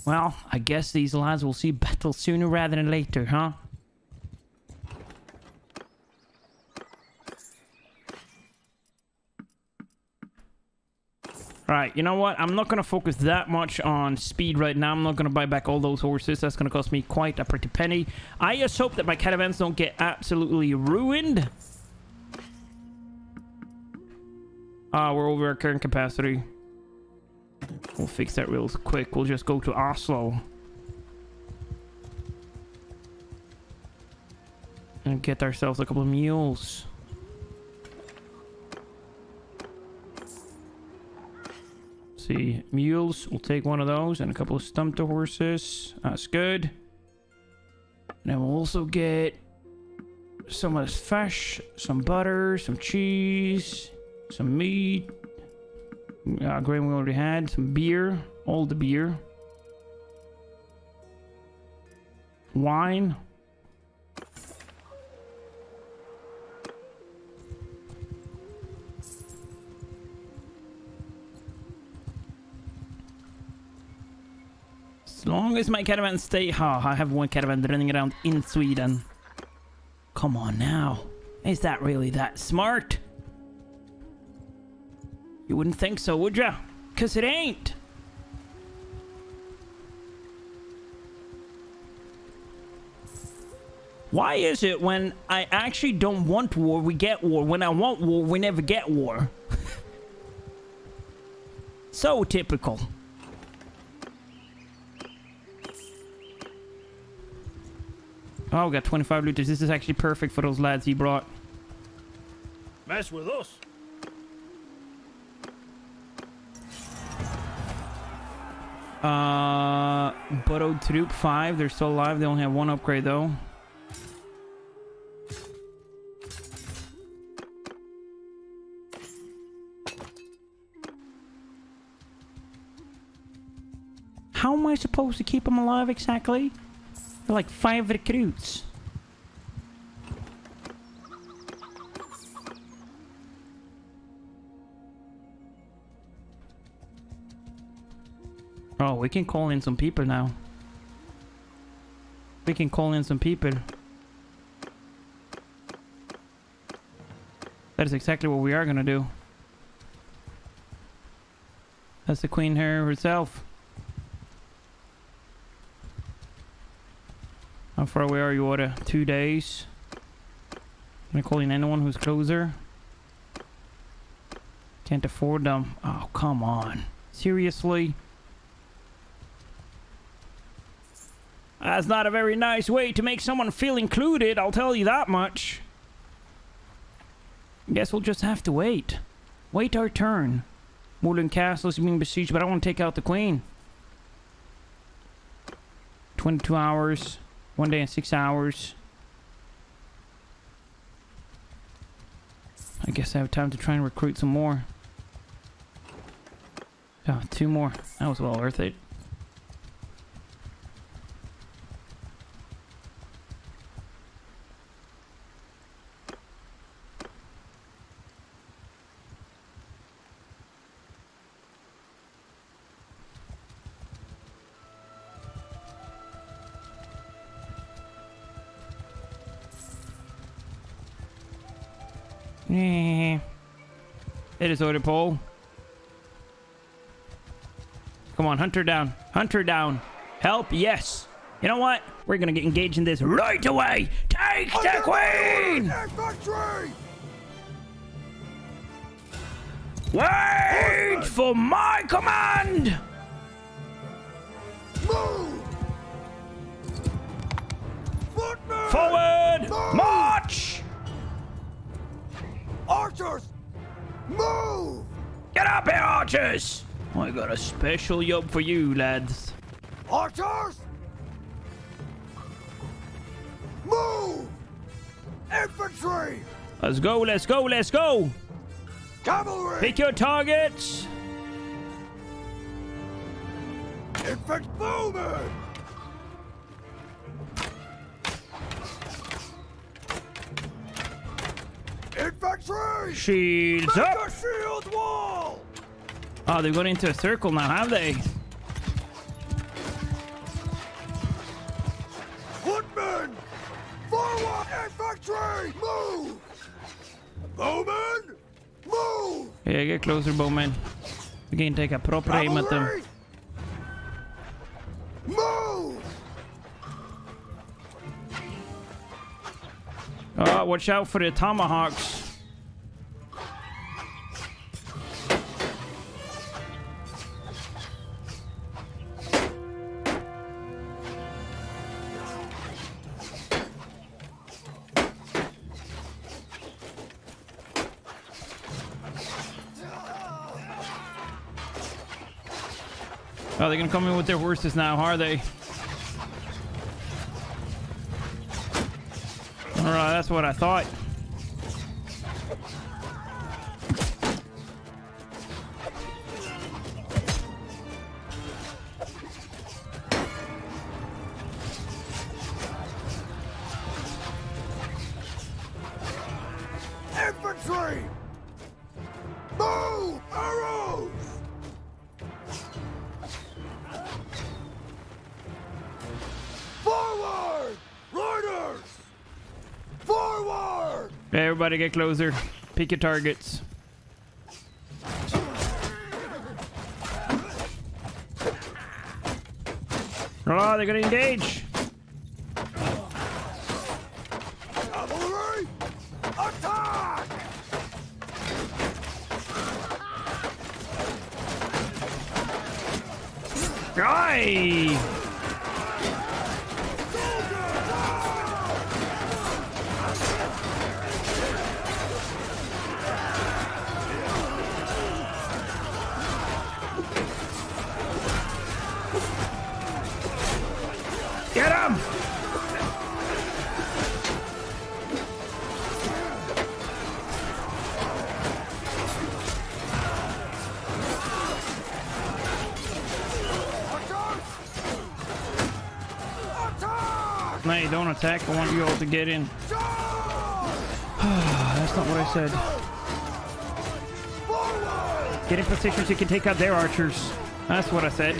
Well, I guess these lads will see battle sooner rather than later, huh? Right, you know what? I'm not going to focus that much on speed right now. I'm not going to buy back all those horses. That's going to cost me quite a pretty penny. I just hope that my caravans don't get absolutely ruined. Ah, we're over our current capacity. We'll fix that real quick. We'll just go to Oslo. And get ourselves a couple of mules. See. Mules, we'll take one of those and a couple of Sumpter horses. That's good. And then we'll also get some of this fish, some butter, some cheese, some meat. Uh, grain we already had, some beer, all the beer. Wine. As long as my caravan stay... Oh, I have one caravan running around in Sweden. Come on now. Is that really that smart? You wouldn't think so, would ya? Because it ain't. Why is it when I actually don't want war, we get war? When I want war, we never get war? so typical. Oh, we got 25 looters. This is actually perfect for those lads he brought. Mess with us. Uh, Burrow Troop 5. They're still alive. They only have one upgrade, though. How am I supposed to keep them alive exactly? They're like five recruits. Oh, we can call in some people now. We can call in some people. That is exactly what we are gonna do. That's the queen her herself. How far away are you, Order? Two days. Can I call in anyone who's closer? Can't afford them. Oh, come on. Seriously? That's not a very nice way to make someone feel included, I'll tell you that much. Guess we'll just have to wait. Wait our turn. Moreland Castle is being besieged, but I want to take out the Queen. 22 hours. One day and six hours. I guess I have time to try and recruit some more. Oh, two more. That was well worth it. Order pole. Come on, hunt her down. Hunt her down. Help, yes. You know what? We're gonna get engaged in this right away. Take the queen! Infantry! Wait for my command! Move! Forward! Move! March! Archers! Move! Get up here, archers! I got a special job for you, lads. Archers! Move! Infantry! Let's go, let's go, let's go! Cavalry! Pick your targets! Infant bowmen! Infantry! Shields Make up! a shield wall! Ah, oh, they've gone into a circle now, have they? Footmen! Forward! Infantry! Move! Bowmen! Move! Yeah, get closer, bowman. Vi kan take a proper aim at them. Cavalry! Move! Oh, watch out for the tomahawks. Oh, they're gonna come in with their horses now, are they? Alright, that's what I thought. Everybody get closer. Pick your targets. Oh, they're gonna engage. Attack. I want you all to get in. That's not what I said. Get in position so you can take out their archers. That's what I said.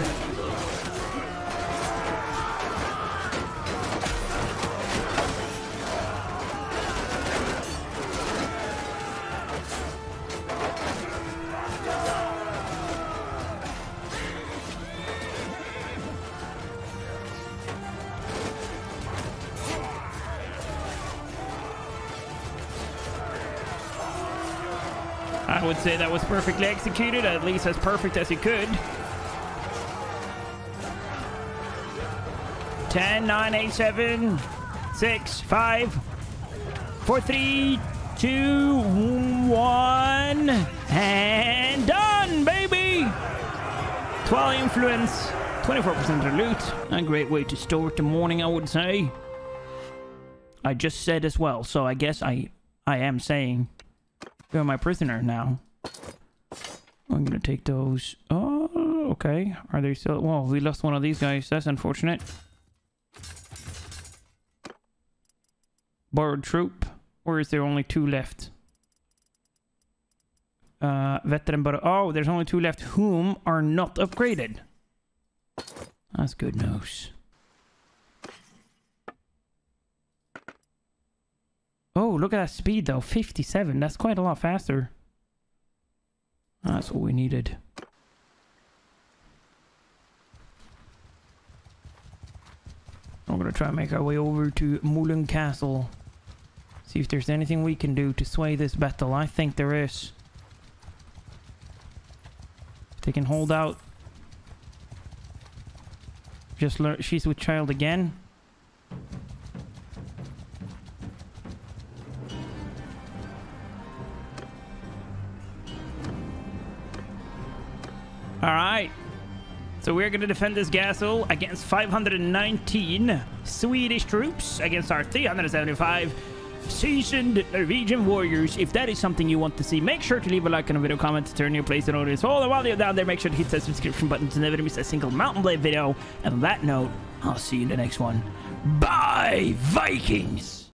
I would say that was perfectly executed, at least as perfect as he could. 10, 9, 8, 7, 6, 5, 4, 3, 2, 1, and done, baby! 12 influence, 24% of loot. A great way to start the morning, I would say. I just said as well, so I guess I I am saying you're my prisoner now. I'm gonna take those. Oh, okay. Are they still? Well, we lost one of these guys. That's unfortunate. Borrowed troop, or is there only two left? Uh, veteran, but oh, there's only two left. Whom are not upgraded? That's good news. Oh, look at that speed though. 57. That's quite a lot faster. That's what we needed. We're gonna try and make our way over to Mullen Castle. See if there's anything we can do to sway this battle. I think there is. If they can hold out. Just learn. She's with child again. All right. So we're going to defend this castle against 519 Swedish troops against our 375 seasoned Norwegian warriors. If that is something you want to see, make sure to leave a like and a video comment to turn your place in order. So all while you're down there, make sure to hit that subscription button to never miss a single Mount & Blade video. And on that note, I'll see you in the next one. Bye, Vikings!